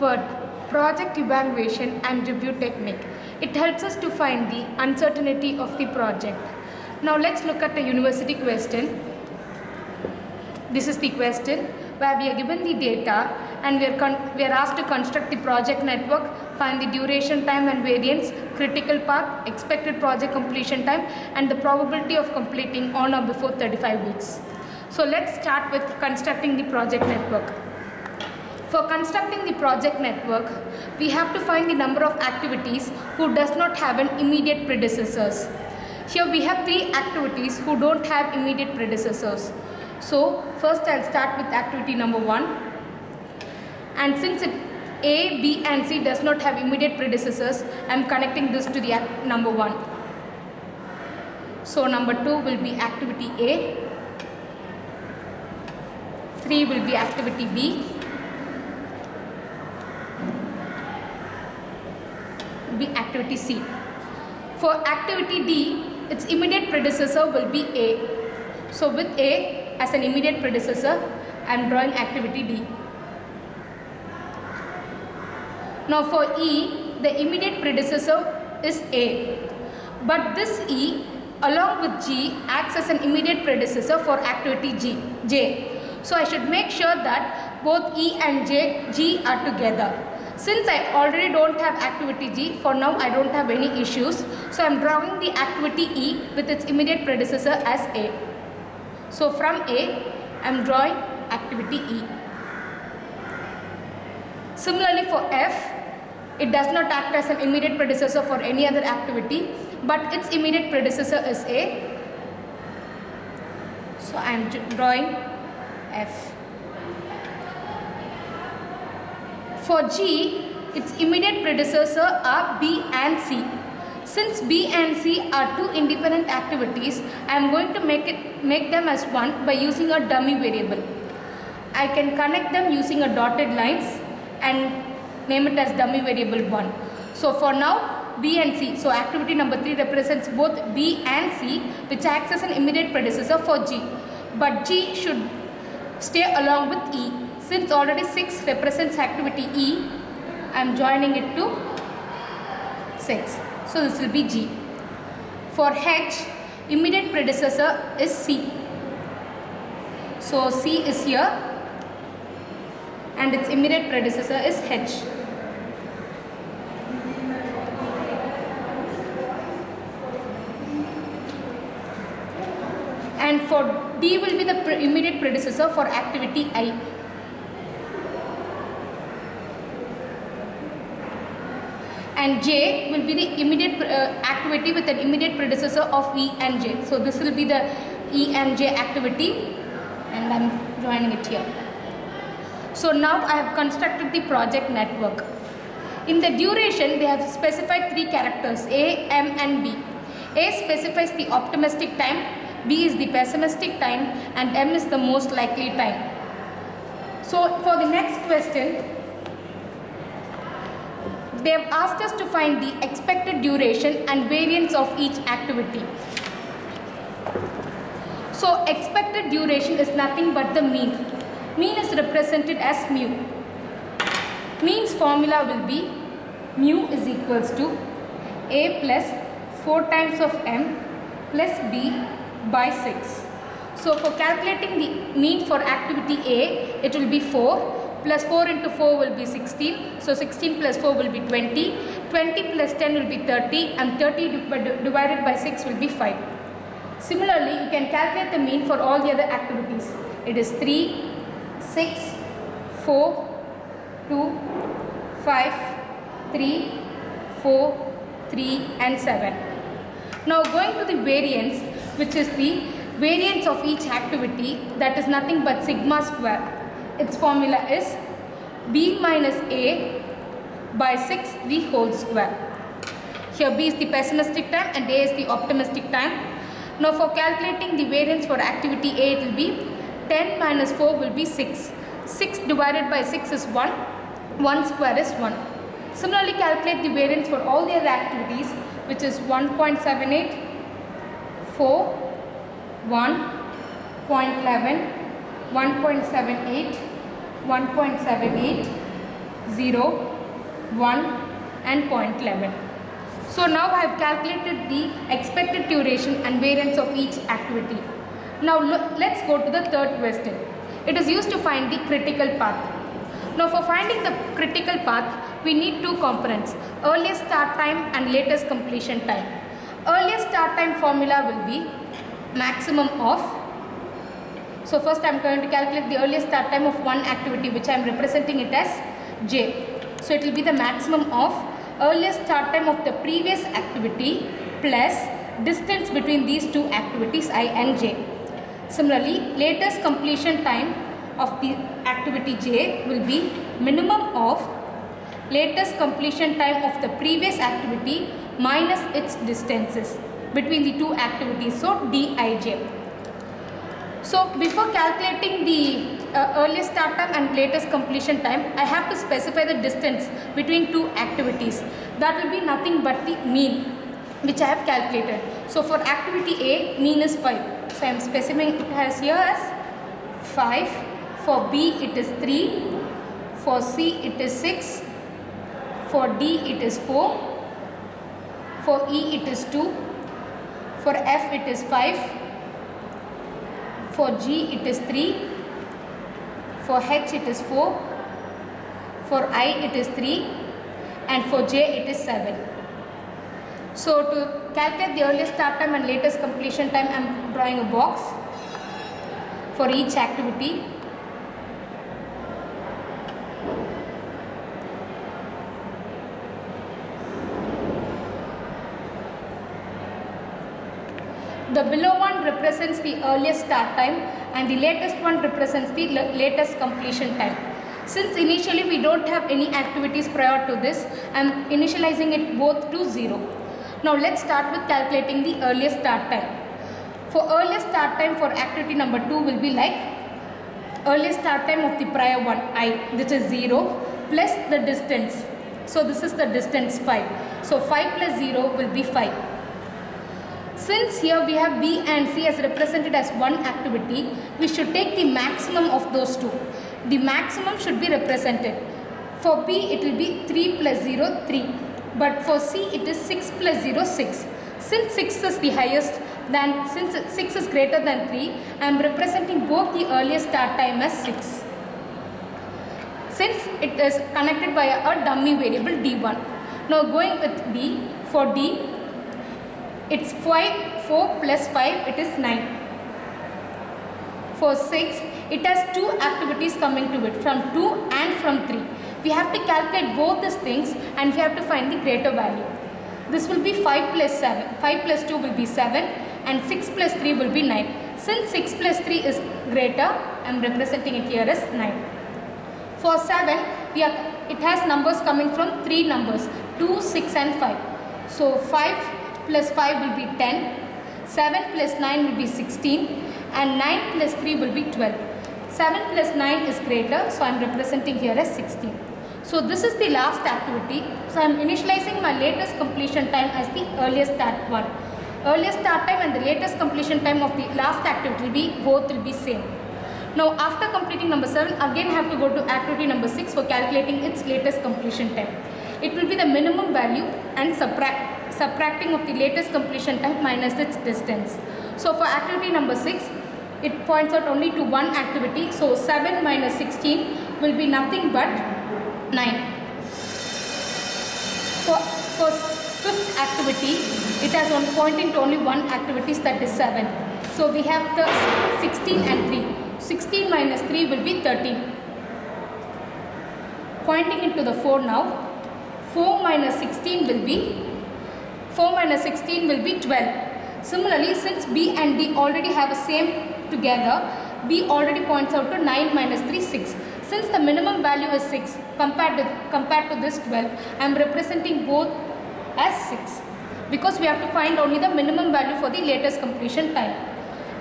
PERT, Project Evaluation and Review Technique. It helps us to find the uncertainty of the project. Now let's look at the university question. This is the question where we are given the data and we are, we are asked to construct the project network, find the duration time and variance, critical path, expected project completion time and the probability of completing on or before 35 weeks. So let's start with constructing the project network. For constructing the project network, we have to find the number of activities who does not have an immediate predecessors. Here we have three activities who don't have immediate predecessors. So first I'll start with activity number one. And since it A, B and C does not have immediate predecessors, I'm connecting this to the act number one. So number two will be activity A. Three will be activity B. Be activity C. For activity D, its immediate predecessor will be A. So with A as an immediate predecessor, I am drawing activity D. Now for E, the immediate predecessor is A. But this E along with G acts as an immediate predecessor for activity G, J. So I should make sure that both E and J, G are together. Since I already don't have activity G, for now I don't have any issues. So I am drawing the activity E with its immediate predecessor as A. So from A, I am drawing activity E. Similarly for F, it does not act as an immediate predecessor for any other activity, but its immediate predecessor is A. So I am drawing F. For G, its immediate predecessor are B and C. Since B and C are two independent activities, I am going to make it make them as one by using a dummy variable. I can connect them using a dotted lines and name it as dummy variable 1. So for now B and C. So activity number 3 represents both B and C which acts as an immediate predecessor for G. But G should stay along with E. Since already 6 represents activity E, I am joining it to 6. So this will be G. For H, immediate predecessor is C. So C is here and its immediate predecessor is H. And for D will be the immediate predecessor for activity I. And J will be the immediate uh, activity with an immediate predecessor of E and J. So this will be the E and J activity and I am joining it here. So now I have constructed the project network. In the duration, they have specified three characters A, M and B. A specifies the optimistic time, B is the pessimistic time and M is the most likely time. So for the next question, they have asked us to find the expected duration and variance of each activity. So expected duration is nothing but the mean. Mean is represented as mu. Means formula will be mu is equals to A plus 4 times of M plus B by 6. So for calculating the mean for activity A, it will be 4 plus 4 into 4 will be 16. So 16 plus 4 will be 20. 20 plus 10 will be 30 and 30 divided by 6 will be 5. Similarly, you can calculate the mean for all the other activities. It is 3, 6, 4, 2, 5, 3, 4, 3 and 7. Now going to the variance which is the variance of each activity that is nothing but sigma square. Its formula is b minus a by 6 the whole square. Here b is the pessimistic time and a is the optimistic time. Now for calculating the variance for activity A it will be 10 minus 4 will be 6. 6 divided by 6 is 1. 1 square is 1. Similarly calculate the variance for all the other activities which is 1.78, 4, 1.11, 1.78, 1.78, 0, 1 and 0.11. So now I have calculated the expected duration and variance of each activity. Now let's go to the third question. It is used to find the critical path. Now for finding the critical path, we need two components, earliest start time and latest completion time. Earliest start time formula will be maximum of so first I am going to calculate the earliest start time of one activity which I am representing it as j. So it will be the maximum of earliest start time of the previous activity plus distance between these two activities i and j. Similarly, latest completion time of the activity j will be minimum of latest completion time of the previous activity minus its distances between the two activities. So dij. So before calculating the uh, earliest start time and latest completion time, I have to specify the distance between two activities. That will be nothing but the mean which I have calculated. So for activity A, mean is 5. So I am specifying it as here as 5. For B, it is 3. For C, it is 6. For D, it is 4. For E, it is 2. For F, it is 5 for G it is 3. For H it is 4. For I it is 3. And for J it is 7. So to calculate the earliest start time and latest completion time I am drawing a box for each activity. The below represents the earliest start time and the latest one represents the latest completion time. Since initially we don't have any activities prior to this, I am initializing it both to 0. Now let's start with calculating the earliest start time. For earliest start time for activity number 2 will be like earliest start time of the prior one i which is 0 plus the distance. So this is the distance 5. So 5 plus 0 will be 5. Since here we have B and C as represented as one activity, we should take the maximum of those two. The maximum should be represented. For B it will be 3 plus 0, 3. But for C it is 6 plus 0, 6. Since 6 is the highest, then since 6 is greater than 3, I am representing both the earliest start time as 6. Since it is connected by a, dummy variable D1. Now going with D, for D, it's 5, 4 plus 5, it is 9. For 6, it has two activities coming to it, from 2 and from 3. We have to calculate both these things and we have to find the greater value. This will be 5 plus 7. 5 plus 2 will be 7 and 6 plus 3 will be 9. Since 6 plus 3 is greater, I am representing it here as 9. For 7, we are, it has numbers coming from 3 numbers, 2, 6 and 5. So 5 plus 5 will be 10, 7 plus 9 will be 16 and 9 plus 3 will be 12. 7 plus 9 is greater so I am representing here as 16. So this is the last activity. So I am initializing my latest completion time as the earliest start one. Earliest start time and the latest completion time of the last activity will be both will be same. Now after completing number 7 again I have to go to activity number 6 for calculating its latest completion time. It will be the minimum value and subtract subtracting of the latest completion time minus its distance. So for activity number 6, it points out only to one activity. So 7 minus 16 will be nothing but 9. For, for fifth activity, it has on pointing to only one activity that is 7. So we have the 16 and 3. 16 minus 3 will be 13. Pointing into the 4 now. 4 minus 16 will be 4 minus 16 will be 12. Similarly, since B and D already have a same together, B already points out to 9 minus 3, 6. Since the minimum value is 6 compared to, compared to this 12, I am representing both as 6. Because we have to find only the minimum value for the latest completion time.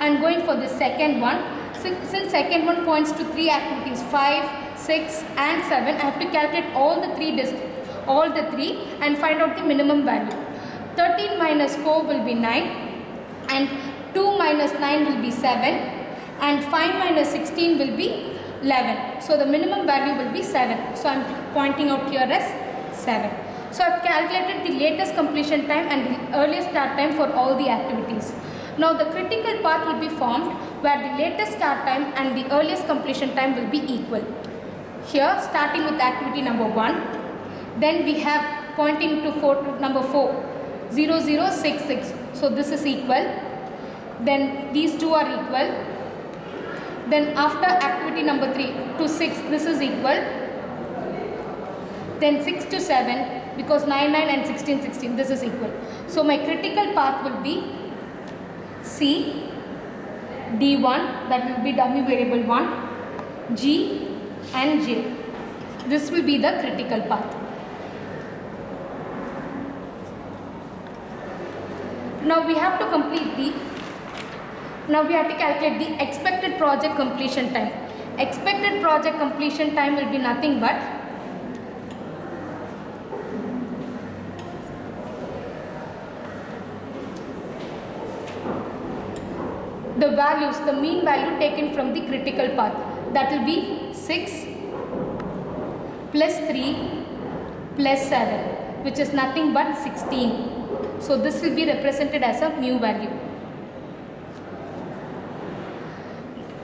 And going for the second one, since second one points to 3 activities, 5, 6 and 7, I have to calculate all the 3 all the 3 and find out the minimum value. 13 minus 4 will be 9 and 2 minus 9 will be 7 and 5 minus 16 will be 11. So the minimum value will be 7. So I am pointing out here as 7. So I have calculated the latest completion time and the earliest start time for all the activities. Now the critical path will be formed where the latest start time and the earliest completion time will be equal. Here starting with activity number 1, then we have pointing to four, number 4, 0066. So this is equal. Then these two are equal. Then after activity number 3 to 6, this is equal. Then 6 to 7 because 9, 9 and 16, 16, this is equal. So my critical path will be C, D1 that will be dummy variable 1, G and J. This will be the critical path. Now we have to complete the, now we have to calculate the expected project completion time. Expected project completion time will be nothing but the values, the mean value taken from the critical path. That will be 6 plus 3 plus 7 which is nothing but 16. So this will be represented as a mu value.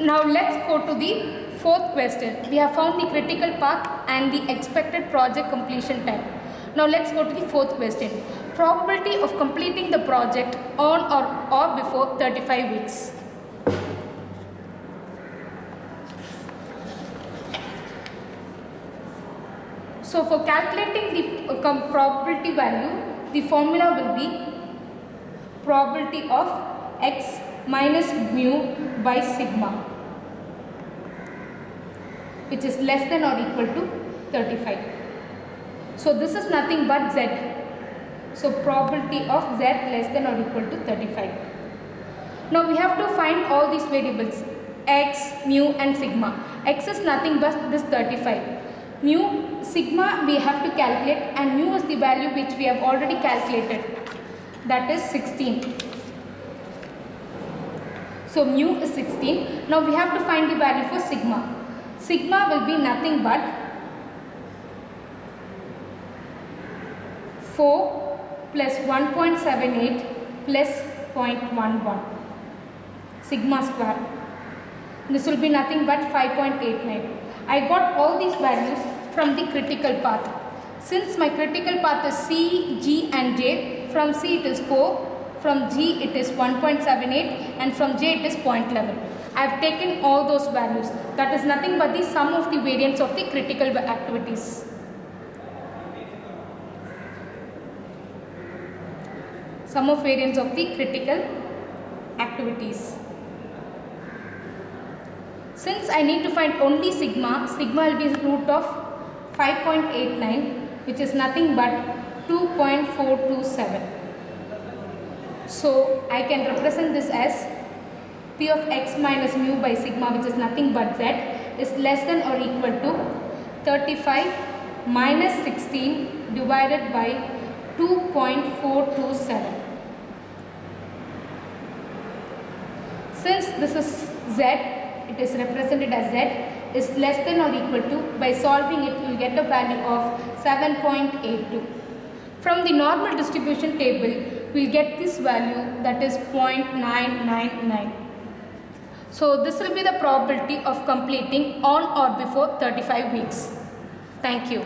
Now let's go to the fourth question. We have found the critical path and the expected project completion time. Now let's go to the fourth question. Probability of completing the project on or, or before 35 weeks. So for calculating the uh, probability value, the formula will be probability of x minus mu by sigma which is less than or equal to 35. So this is nothing but z. So probability of z less than or equal to 35. Now we have to find all these variables x, mu and sigma. x is nothing but this 35. Mu, sigma we have to calculate and mu is the value which we have already calculated. That is 16. So mu is 16. Now we have to find the value for sigma. Sigma will be nothing but 4 plus 1.78 plus 0.11 sigma square. This will be nothing but 5.89. I got all these values from the critical path. Since my critical path is C, G and J, from C it is 4, from G it is 1.78 and from J it is 0.11. I have taken all those values. That is nothing but the sum of the variance of the critical activities. Sum of variance of the critical activities. Since I need to find only sigma, sigma will be root of 5.89 which is nothing but 2.427. So I can represent this as P of x minus mu by sigma which is nothing but z is less than or equal to 35 minus 16 divided by 2.427. Since this is z, it is represented as z is less than or equal to, by solving it you will get a value of 7.82. From the normal distribution table, we will get this value that is 0.999. So this will be the probability of completing on or before 35 weeks. Thank you.